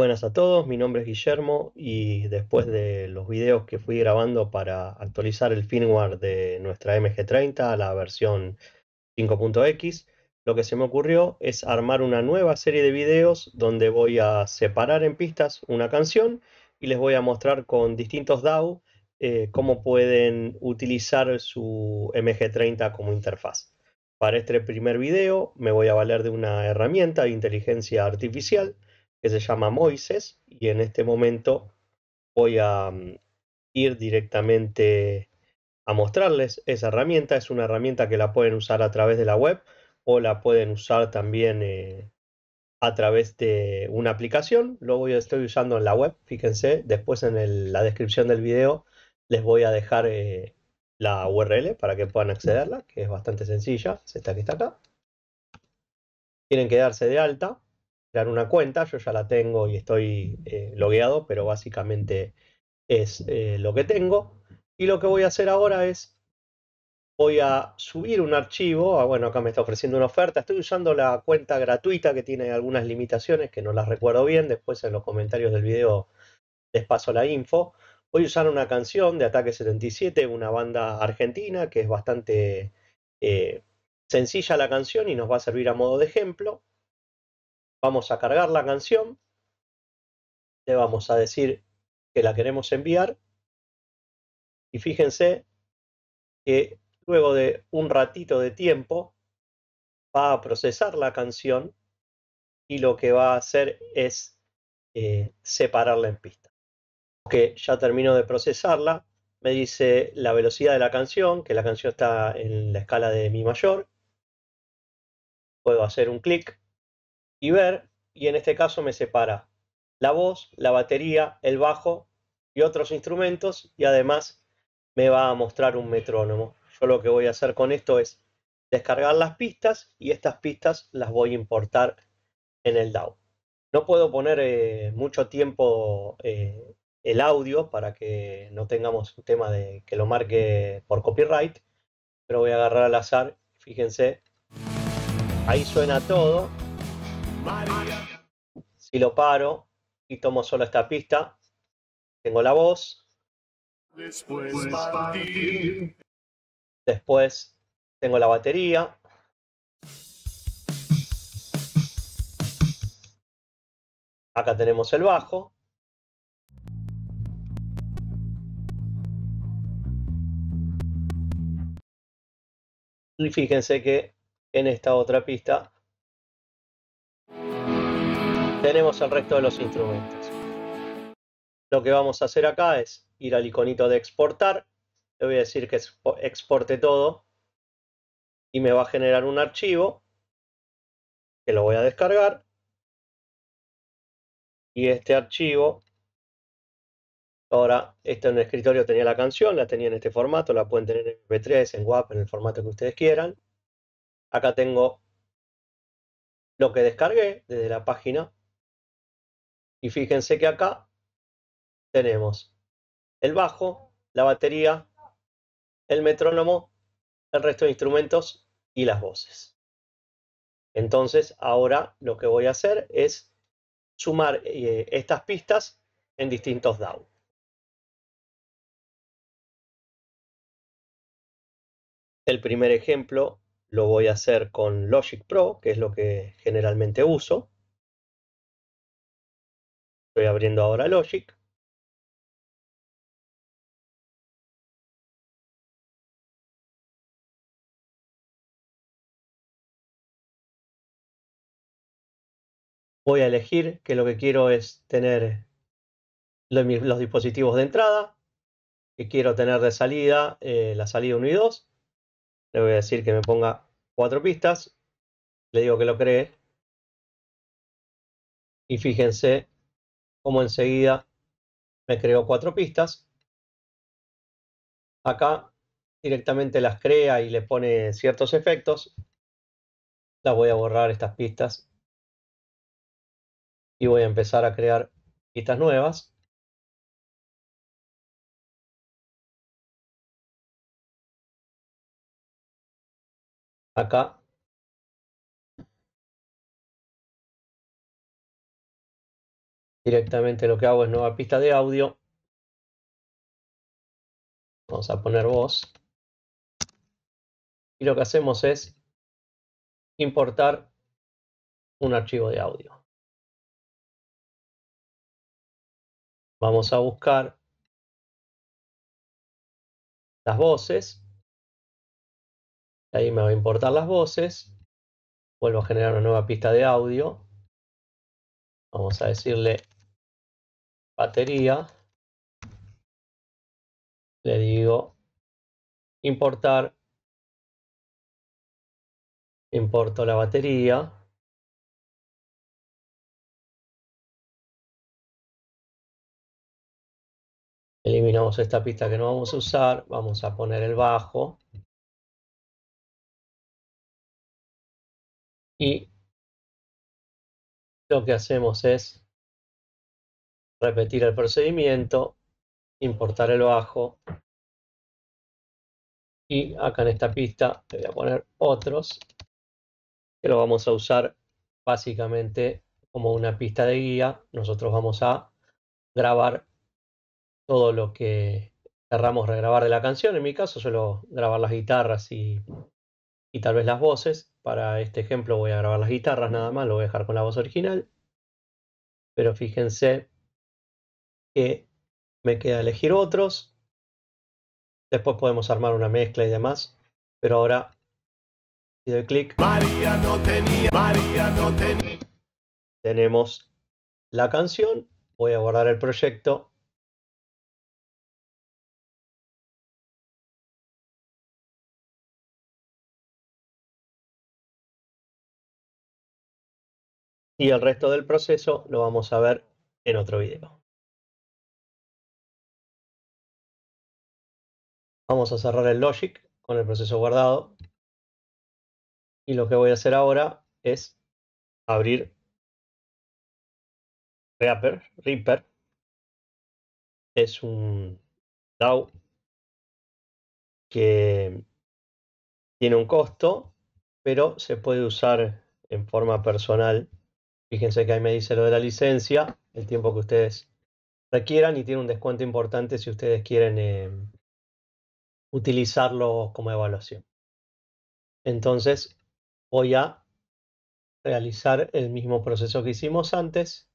Buenas a todos, mi nombre es Guillermo y después de los videos que fui grabando para actualizar el firmware de nuestra MG30 a la versión 5.x, lo que se me ocurrió es armar una nueva serie de videos donde voy a separar en pistas una canción y les voy a mostrar con distintos DAW eh, cómo pueden utilizar su MG30 como interfaz. Para este primer video me voy a valer de una herramienta de inteligencia artificial que se llama Moises y en este momento voy a mm, ir directamente a mostrarles esa herramienta. Es una herramienta que la pueden usar a través de la web o la pueden usar también eh, a través de una aplicación. Lo voy estoy usando en la web, fíjense. Después en la descripción del video les voy a dejar eh, la URL para que puedan accederla, que es bastante sencilla. Es esta que está acá. Tienen que darse de alta crear una cuenta, yo ya la tengo y estoy eh, logueado, pero básicamente es eh, lo que tengo. Y lo que voy a hacer ahora es, voy a subir un archivo, ah, bueno, acá me está ofreciendo una oferta, estoy usando la cuenta gratuita que tiene algunas limitaciones que no las recuerdo bien, después en los comentarios del video les paso la info. Voy a usar una canción de Ataque 77, una banda argentina que es bastante eh, sencilla la canción y nos va a servir a modo de ejemplo. Vamos a cargar la canción. Le vamos a decir que la queremos enviar. Y fíjense que luego de un ratito de tiempo va a procesar la canción y lo que va a hacer es eh, separarla en pista. Que ya terminó de procesarla, me dice la velocidad de la canción, que la canción está en la escala de mi mayor. Puedo hacer un clic y ver, y en este caso me separa la voz, la batería, el bajo y otros instrumentos y además me va a mostrar un metrónomo. Yo lo que voy a hacer con esto es descargar las pistas y estas pistas las voy a importar en el DAW. No puedo poner eh, mucho tiempo eh, el audio para que no tengamos un tema de que lo marque por copyright, pero voy a agarrar al azar, fíjense, ahí suena todo si lo paro y tomo solo esta pista, tengo la voz. Después, Después tengo la batería. Acá tenemos el bajo. Y fíjense que en esta otra pista tenemos el resto de los instrumentos. Lo que vamos a hacer acá es ir al iconito de exportar. Le voy a decir que exporte todo y me va a generar un archivo que lo voy a descargar. Y este archivo, ahora, esto en el escritorio tenía la canción, la tenía en este formato, la pueden tener en MP3, en WAP, en el formato que ustedes quieran. Acá tengo lo que descargué desde la página y fíjense que acá tenemos el bajo, la batería, el metrónomo, el resto de instrumentos y las voces. Entonces ahora lo que voy a hacer es sumar eh, estas pistas en distintos DAW. El primer ejemplo lo voy a hacer con Logic Pro, que es lo que generalmente uso. Estoy abriendo ahora Logic. Voy a elegir que lo que quiero es tener los, dispositivos de entrada, que quiero tener de salida, eh, la salida 1 y 2. Le voy a decir que me ponga cuatro pistas. Le digo que lo cree. Y fíjense como enseguida me creó cuatro pistas. Acá directamente las crea y le pone ciertos efectos. Las voy a borrar estas pistas. Y voy a empezar a crear pistas nuevas. Acá Directamente lo que hago es nueva pista de audio. Vamos a poner voz. Y lo que hacemos es importar un archivo de audio. Vamos a buscar las voces. Ahí me va a importar las voces. Vuelvo a generar una nueva pista de audio. Vamos a decirle batería. Le digo importar. Importo la batería. Eliminamos esta pista que no vamos a usar. Vamos a poner el bajo. Y lo que hacemos es repetir el procedimiento, importar el bajo. Y acá en esta pista le voy a poner otros, que lo vamos a usar básicamente como una pista de guía. Nosotros vamos a grabar todo lo que querramos regrabar de la canción. En mi caso suelo grabar las guitarras y, y tal vez las voces. Para este ejemplo voy a grabar las guitarras nada más, lo voy a dejar con la voz original. Pero fíjense que me queda elegir otros. Después podemos armar una mezcla y demás. Pero ahora, si doy clic, María no tenía, María no tenía. tenemos la canción. Voy a guardar el proyecto y el resto del proceso lo vamos a ver en otro video. Vamos a cerrar el Logic con el proceso guardado. Y lo que voy a hacer ahora es abrir Reaper, Reaper. Es un DAO que tiene un costo, pero se puede usar en forma personal. Fíjense que ahí me dice lo de la licencia, el tiempo que ustedes requieran y tiene un descuento importante si ustedes quieren eh, utilizarlo como evaluación. Entonces voy a realizar el mismo proceso que hicimos antes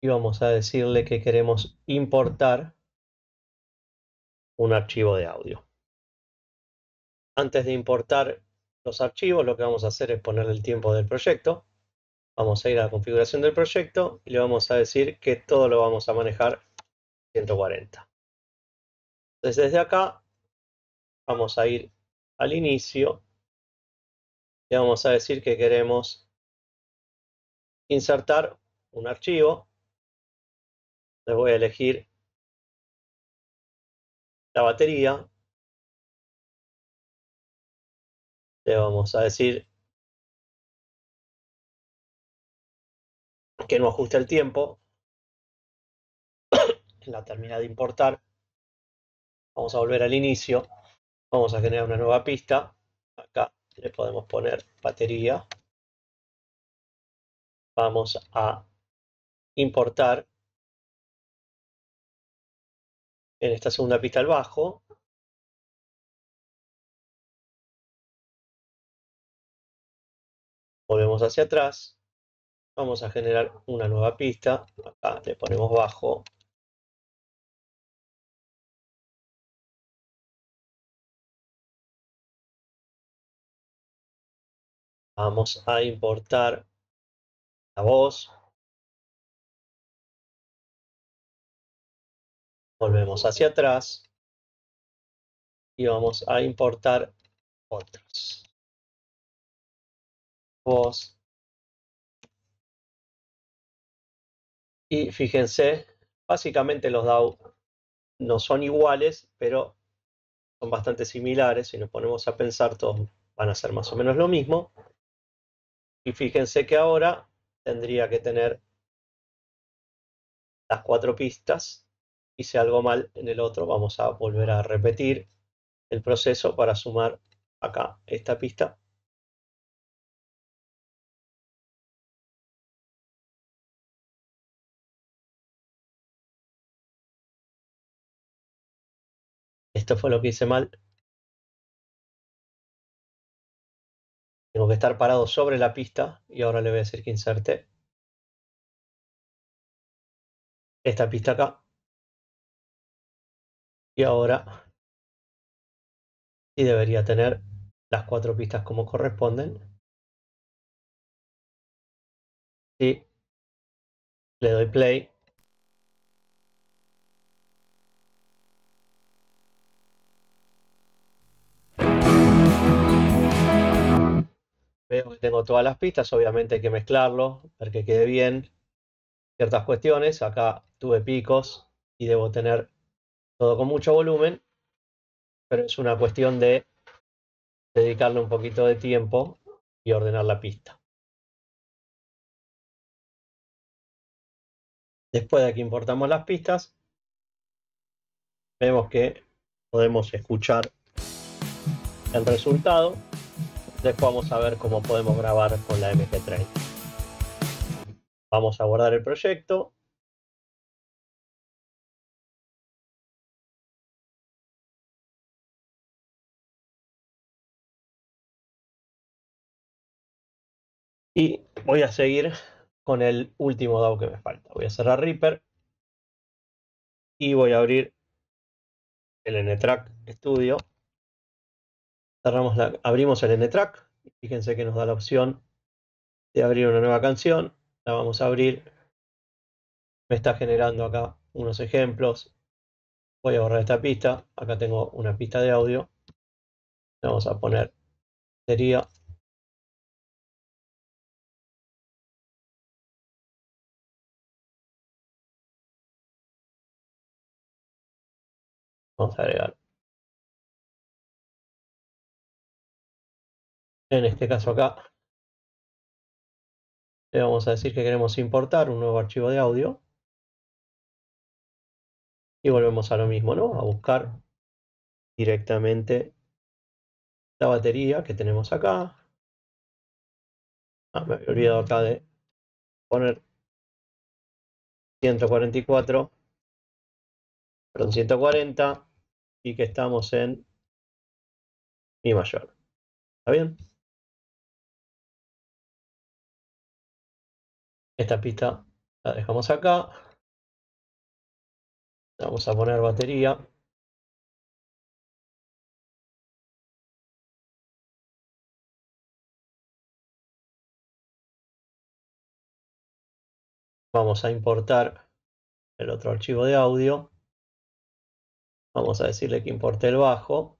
y vamos a decirle que queremos importar un archivo de audio. Antes de importar los archivos, lo que vamos a hacer es poner el tiempo del proyecto. Vamos a ir a la configuración del proyecto y le vamos a decir que todo lo vamos a manejar 140. Entonces desde acá vamos a ir al inicio y vamos a decir que queremos insertar un archivo. Les voy a elegir la batería. Le vamos a decir que no ajuste el tiempo. la termina de importar. Vamos a volver al inicio. Vamos a generar una nueva pista. Acá le podemos poner batería. Vamos a importar en esta segunda pista el bajo. Volvemos hacia atrás. Vamos a generar una nueva pista. Acá le ponemos bajo. Vamos a importar la voz. Volvemos hacia atrás. Y vamos a importar otros. Voz. Y fíjense, básicamente los DAO no son iguales, pero son bastante similares. Si nos ponemos a pensar, todos van a ser más o menos lo mismo. Y fíjense que ahora tendría que tener las cuatro pistas. Hice algo mal en el otro. Vamos a volver a repetir el proceso para sumar acá esta pista. Esto fue lo que hice mal. Estar parado sobre la pista y ahora le voy a decir que inserte esta pista acá. Y ahora sí debería tener las cuatro pistas como corresponden. Y le doy play. Veo que tengo todas las pistas, obviamente hay que mezclarlo, para que quede bien. Ciertas cuestiones, acá tuve picos y debo tener todo con mucho volumen, pero es una cuestión de dedicarle un poquito de tiempo y ordenar la pista. Después de que importamos las pistas, vemos que podemos escuchar el resultado Después vamos a ver cómo podemos grabar con la MG30. Vamos a guardar el proyecto. Y voy a seguir con el último DAO que me falta. Voy a cerrar Reaper y voy a abrir el NTRAC Studio abrimos el NTRAC. Fíjense que nos da la opción de abrir una nueva canción. La vamos a abrir. Me está generando acá unos ejemplos. Voy a borrar esta pista. Acá tengo una pista de audio. Vamos a poner sería Vamos a agregar En este caso acá le vamos a decir que queremos importar un nuevo archivo de audio. Y volvemos a lo mismo, ¿no? A buscar directamente la batería que tenemos acá. Ah, me había olvidado acá de poner 144, perdón, 140 y que estamos en Mi mayor. ¿Está bien? Esta pista la dejamos acá. Vamos a poner batería. Vamos a importar el otro archivo de audio. Vamos a decirle que importe el bajo.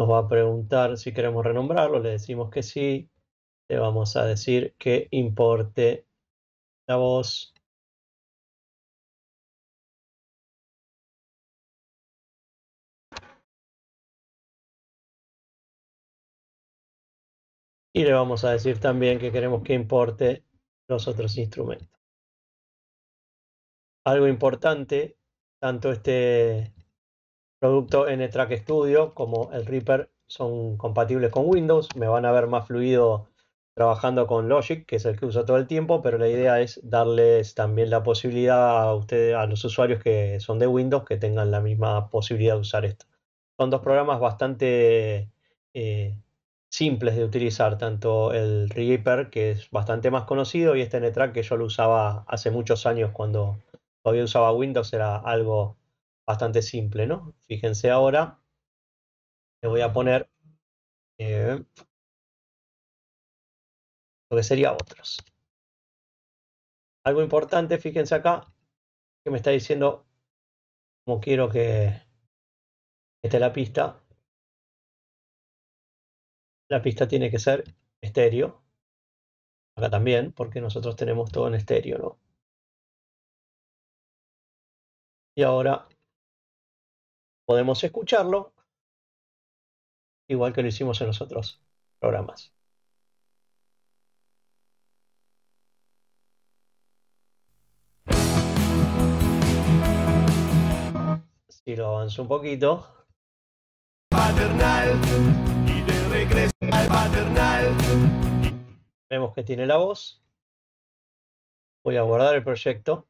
Nos va a preguntar si queremos renombrarlo, le decimos que sí. Le vamos a decir que importe la voz. Y le vamos a decir también que queremos que importe los otros instrumentos. Algo importante, tanto este producto N-Track Studio como el Reaper son compatibles con Windows. Me van a ver más fluido trabajando con Logic, que es el que uso todo el tiempo, pero la idea es darles también la posibilidad a ustedes, a los usuarios que son de Windows, que tengan la misma posibilidad de usar esto. Son dos programas bastante eh, simples de utilizar, tanto el Reaper, que es bastante más conocido, y este N-Track que yo lo usaba hace muchos años cuando todavía usaba Windows, era algo bastante simple, ¿no? Fíjense ahora, le voy a poner eh, lo que sería otros. Algo importante, fíjense acá, que me está diciendo cómo quiero que esté la pista. La pista tiene que ser estéreo. Acá también, porque nosotros tenemos todo en estéreo, ¿no? Y ahora podemos escucharlo, igual que lo hicimos en los otros programas. Si lo avanzo un poquito. Paternal y de regreso al paternal. Vemos que tiene la voz. Voy a guardar el proyecto.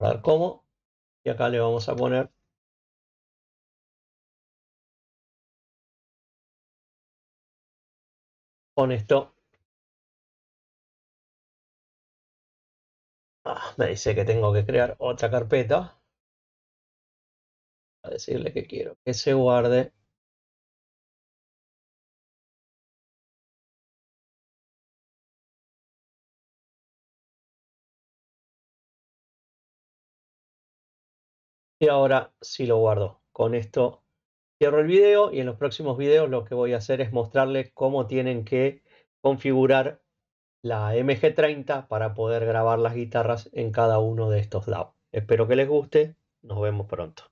Guardar como. Y acá le vamos a poner con esto. Ah, me dice que tengo que crear otra carpeta. A decirle que quiero que se guarde. Y ahora sí lo guardo. Con esto cierro el video y en los próximos videos lo que voy a hacer es mostrarles cómo tienen que configurar la MG30 para poder grabar las guitarras en cada uno de estos DAW. Espero que les guste. Nos vemos pronto.